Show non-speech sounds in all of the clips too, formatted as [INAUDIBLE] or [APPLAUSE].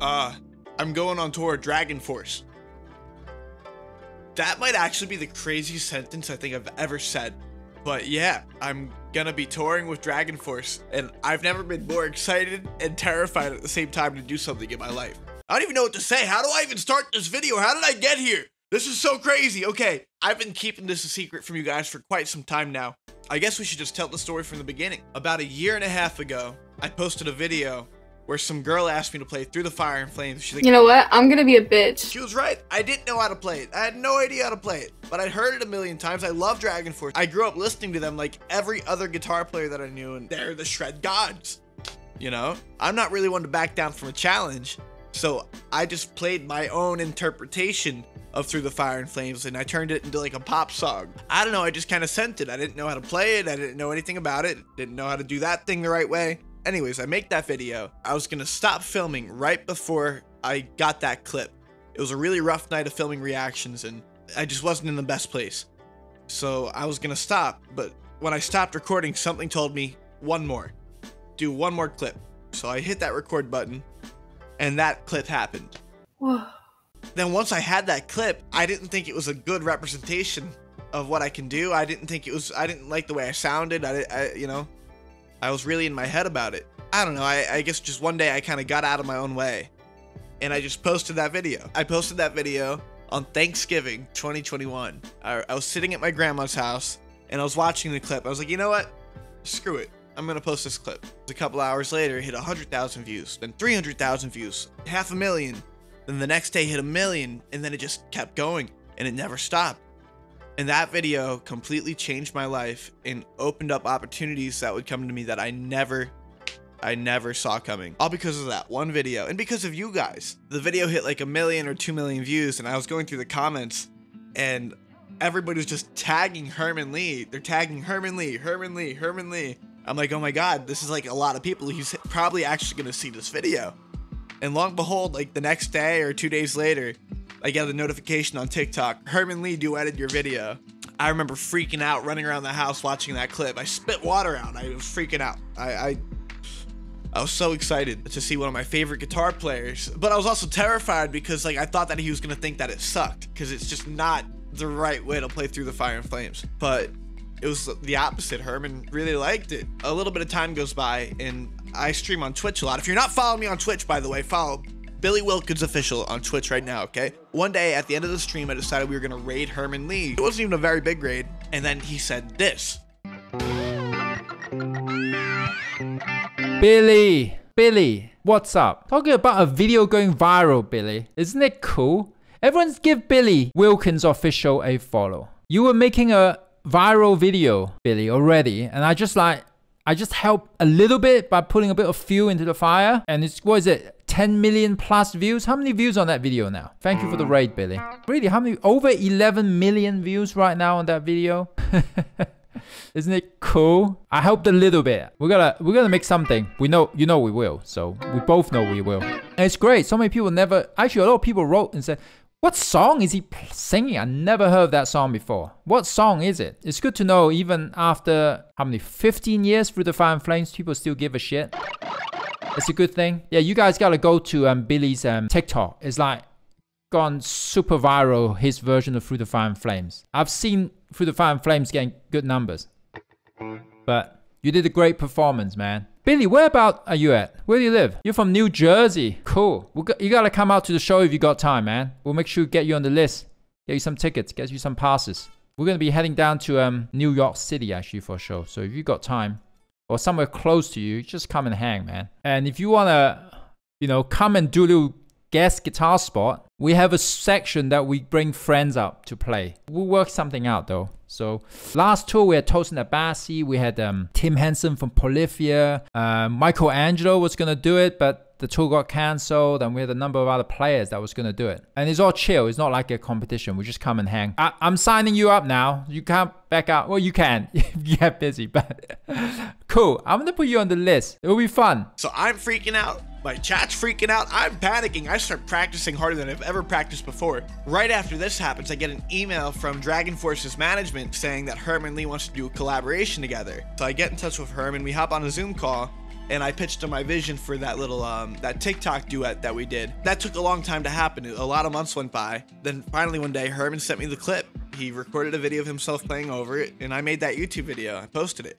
uh, I'm going on tour Dragon Force. That might actually be the craziest sentence I think I've ever said. But yeah, I'm gonna be touring with Dragon Force, and I've never been more excited and terrified at the same time to do something in my life. I don't even know what to say. How do I even start this video? How did I get here? This is so crazy. Okay, I've been keeping this a secret from you guys for quite some time now. I guess we should just tell the story from the beginning. About a year and a half ago, I posted a video where some girl asked me to play Through the Fire and Flames. She's like, You know what? I'm gonna be a bitch. she was right. I didn't know how to play it. I had no idea how to play it, but I'd heard it a million times. I love Dragon Force. I grew up listening to them like every other guitar player that I knew, and they're the shred gods. You know, I'm not really one to back down from a challenge, so I just played my own interpretation of Through the Fire and Flames, and I turned it into like a pop song. I don't know. I just kind of sent it. I didn't know how to play it. I didn't know anything about it. Didn't know how to do that thing the right way. Anyways, I make that video. I was gonna stop filming right before I got that clip. It was a really rough night of filming reactions, and I just wasn't in the best place. So I was gonna stop, but when I stopped recording, something told me one more. Do one more clip. So I hit that record button, and that clip happened. Whoa. [SIGHS] Then once I had that clip, I didn't think it was a good representation of what I can do. I didn't think it was. I didn't like the way I sounded. I, I you know, I was really in my head about it. I don't know. I, I guess just one day I kind of got out of my own way, and I just posted that video. I posted that video on Thanksgiving 2021. I, I was sitting at my grandma's house and I was watching the clip. I was like, you know what? Screw it. I'm gonna post this clip. A couple hours later, it hit 100,000 views, then 300,000 views, half a million. Then the next day hit a million, and then it just kept going, and it never stopped. And that video completely changed my life and opened up opportunities that would come to me that I never, I never saw coming. All because of that one video, and because of you guys. The video hit like a million or two million views, and I was going through the comments, and everybody was just tagging Herman Li. They're tagging Herman Li, Herman Li, Herman Li. I'm like, oh my god, this is like a lot of people who's probably actually gonna see this video. And long behold, like the next day or two days later, I get a notification on TikTok. Herman Li duetted your video. I remember freaking out, running around the house watching that clip. I spit water out. I was freaking out. I, I, I was so excited to see one of my favorite guitar players, but I was also terrified because like I thought that he was gonna think that it sucked because it's just not the right way to play through the fire and flames. But it was the opposite. Herman really liked it. A little bit of time goes by, and I stream on Twitch a lot. If you're not following me on Twitch, by the way, follow Billy Wilkins official on Twitch right now, okay? One day at the end of the stream, I decided we were gonna raid Herman Li. It wasn't even a very big raid, and then he said this. Billy, Billy, what's up? Talking about a video going viral, Billy. Isn't it cool? Everyone's give Billy Wilkins official a follow. You were making a viral video, Billy, already, and I just like I just helped a little bit by putting a bit of fuel into the fire, and it's what is it? 10 million plus views. How many views on that video now? Thank you for the mm. raid, Billy. Really, how many? Over 11 million views right now on that video. [LAUGHS] Isn't it cool? I helped a little bit. We're gonna we're gonna make something. We know you know we will. So we both know we will. And it's great. So many people never. Actually, a lot of people wrote and said, "What song is he singing? I never heard that song before. What song is it?" It's good to know. Even after how many 15 years through the fire and flames, people still give a shit. It's a good thing. Yeah, you guys gotta go to um, Billy's um, TikTok. It's like gone super viral. His version of Through the Fire and Flames. I've seen Through the Fire and Flames getting good numbers. But you did a great performance, man. Billy, where about are you at? Where do you live? You're from New Jersey. Cool. You gotta come out to the show if you got time, man. We'll make sure we get you on the list. Get you some tickets. Get you some passes. We're gonna be heading down to um New York City actually for a show. So if you got time or somewhere close to you, just come and hang, man. And if you wanna, you know, come and do a little guest guitar spot, we have a section that we bring friends up to play. We'll work something out though. So last tour we had Tosin Abasi, we had um, Tim Henson from Polyphia, uh, Michelangelo was gonna do it, but the tour got cancelled, and we had a number of other players that was gonna do it. And it's all chill. It's not like a competition. We just come and hang. I- I'm signing you up now. You can't back out. Well, you can [LAUGHS] you get busy, but cool. I'm gonna put you on the list. It will be fun. So I'm freaking out. My chat's freaking out. I'm panicking. I start practicing harder than I've ever practiced before. Right after this happens, I get an email from Dragon Force's management saying that Herman Li wants to do a collaboration together. So I get in touch with Herman. We hop on a Zoom call, and I pitched him my vision for that little um, that TikTok duet that we did. That took a long time to happen. A lot of months went by. Then finally one day, Herman sent me the clip. He recorded a video of himself playing over it, and I made that YouTube video. I posted it.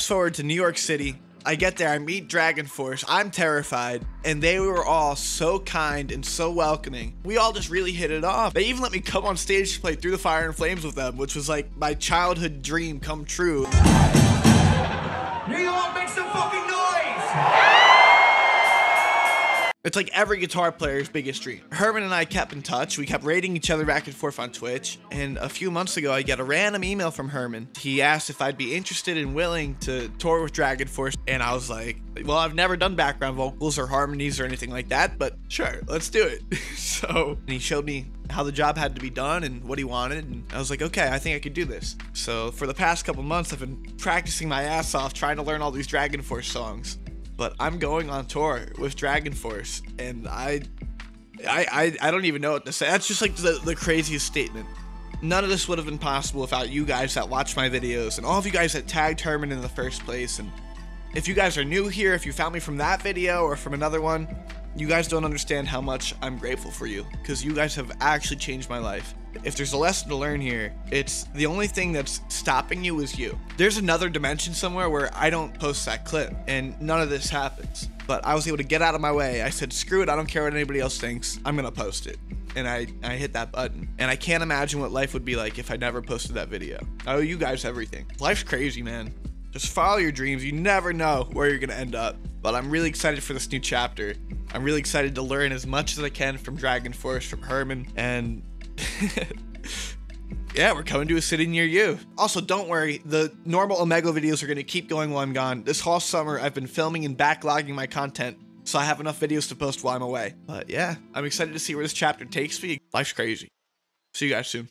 Fast forward to New York City. I get there, I meet Dragon Force. I'm terrified, and they were all so kind and so welcoming. We all just really hit it off. They even let me come on stage to play Through the Fire and Flames with them, which was like my childhood dream come true. New York, make some fucking noise! It's like every guitar player's biggest dream. Herman and I kept in touch. We kept rating each other back and forth on Twitch. And a few months ago, I get a random email from Herman. He asked if I'd be interested and willing to tour with Dragon Force. And I was like, well, I've never done background vocals or harmonies or anything like that, but sure, let's do it. [LAUGHS] so he showed me how the job had to be done and what he wanted. And I was like, okay, I think I could do this. So for the past couple months, I've been practicing my ass off trying to learn all these Dragon Force songs but I'm going on tour with Dragon Force, and I, I, I, I don't even know what to say. That's just like the, the craziest statement. None of this would have been possible without you guys that watch my videos and all of you guys that tagged Herman in the first place. And if you guys are new here, if you found me from that video or from another one, you guys don't understand how much I'm grateful for you because you guys have actually changed my life. If there's a lesson to learn here, it's the only thing that's stopping you is you. There's another dimension somewhere where I don't post that clip and none of this happens. But I was able to get out of my way. I said, screw it, I don't care what anybody else thinks. I'm gonna post it. And I, I hit that button. And I can't imagine what life would be like if I never posted that video. I owe you guys everything. Life's crazy, man. Just follow your dreams. You never know where you're gonna end up. But I'm really excited for this new chapter. I'm really excited to learn as much as I can from Dragon Force, from Herman, and [LAUGHS] yeah, we're coming to a city near you. Also, don't worry, the normal Omegle videos are going to keep going while I'm gone. This whole summer, I've been filming and backlogging my content, so I have enough videos to post while I'm away. But yeah, I'm excited to see where this chapter takes me. Life's crazy. See you guys soon.